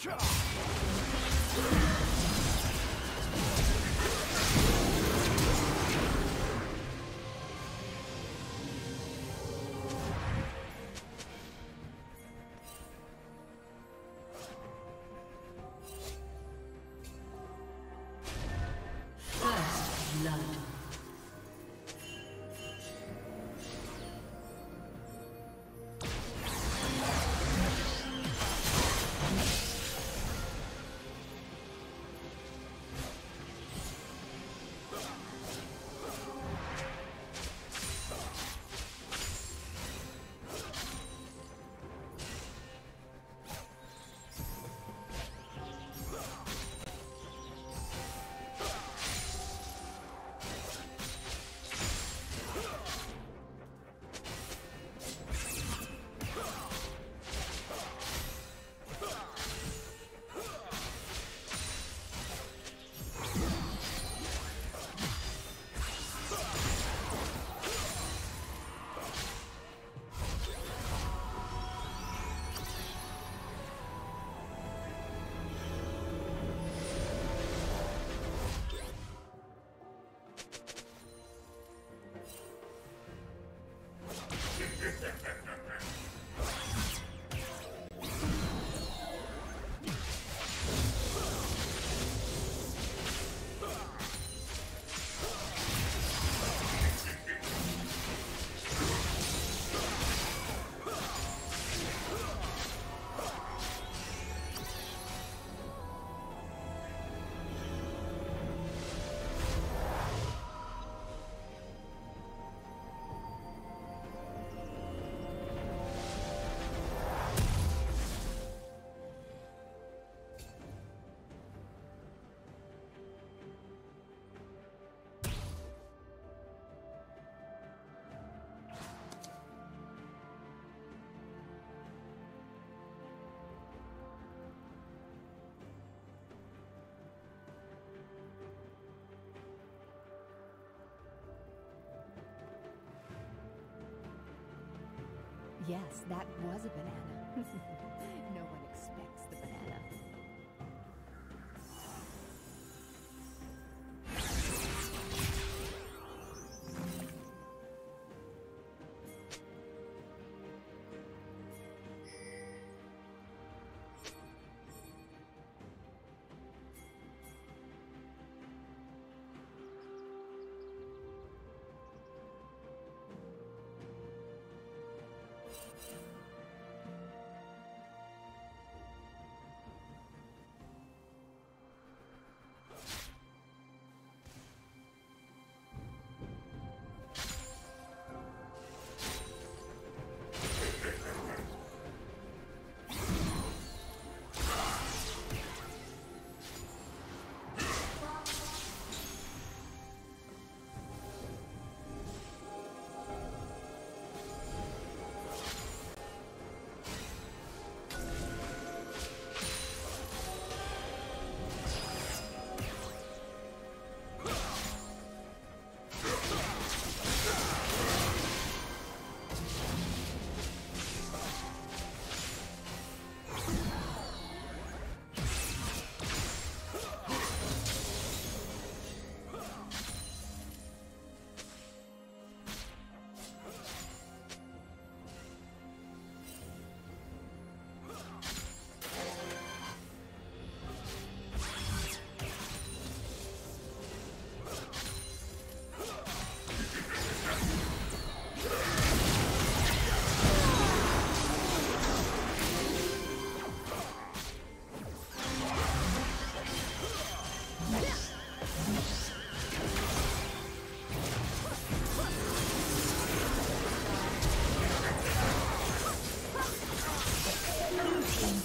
First Yes, that was a banana. no one expects the banana.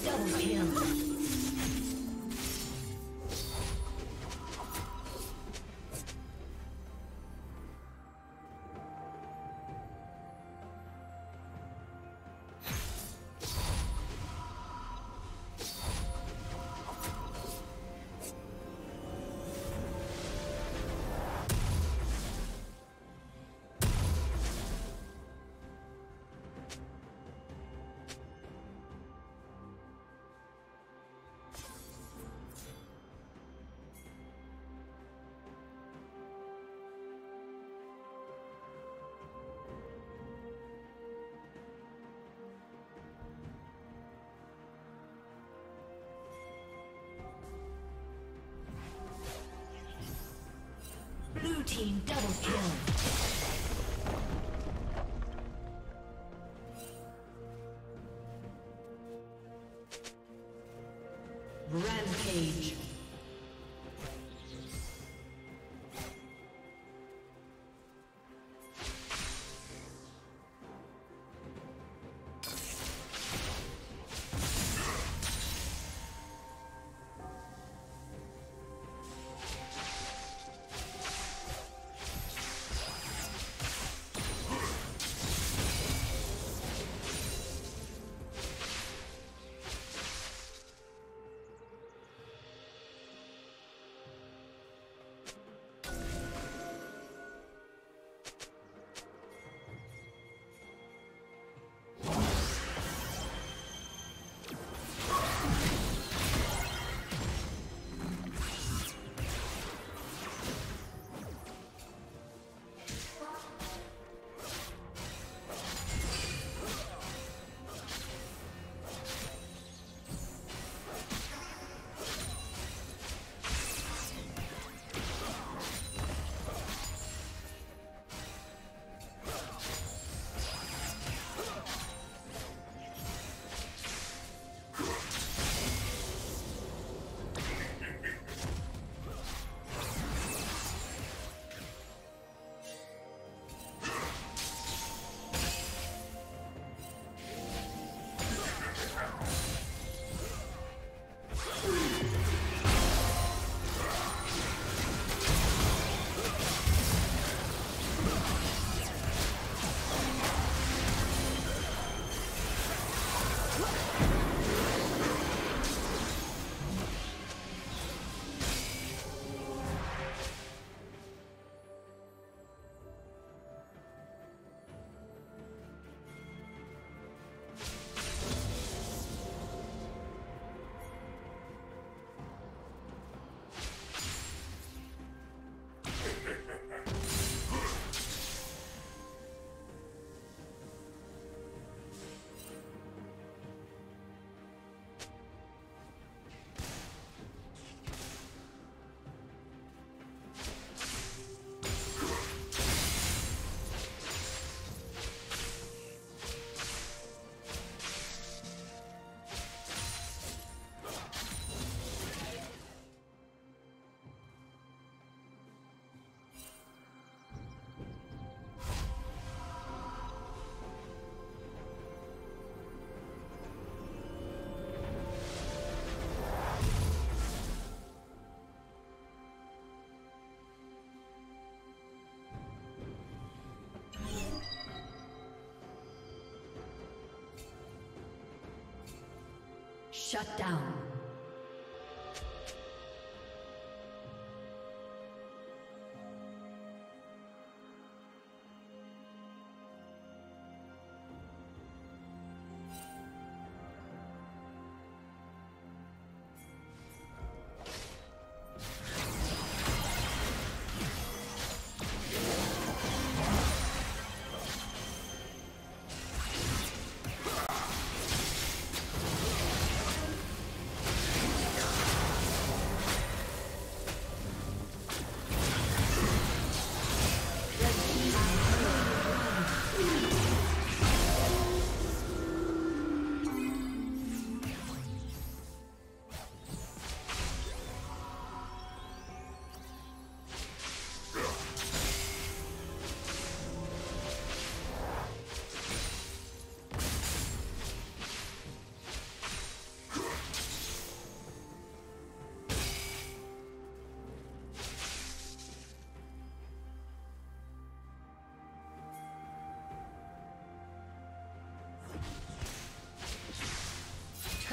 Double kill. Team double kill. Shut down.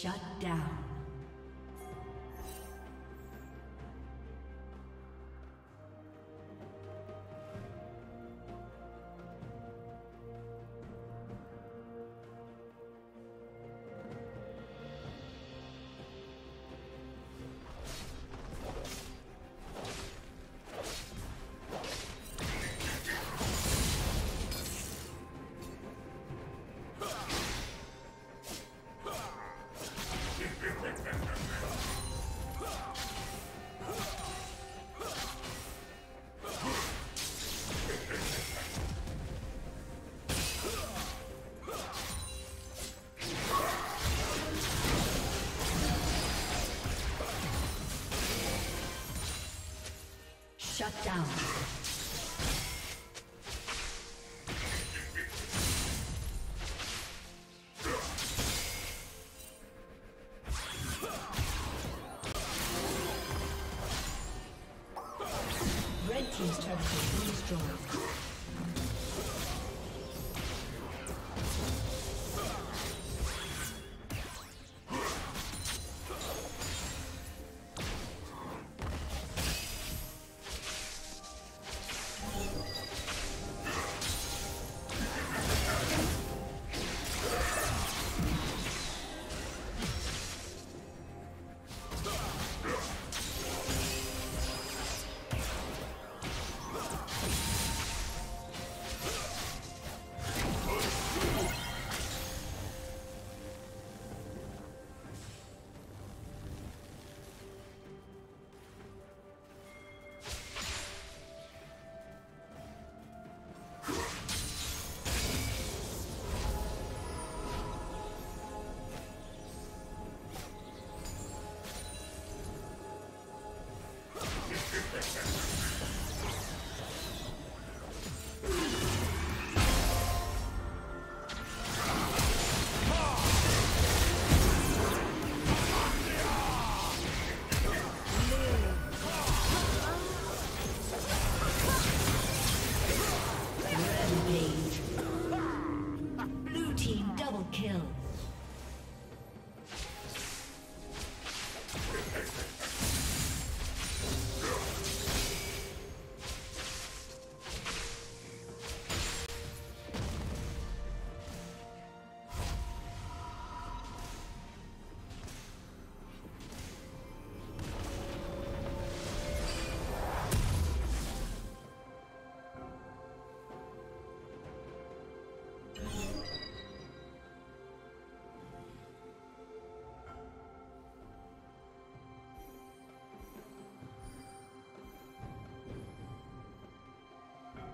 Shut down. Shut down.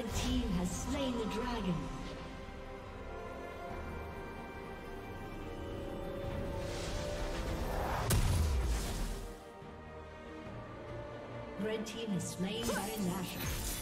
Red team has slain the dragon. Red team has slain Baron Nashor.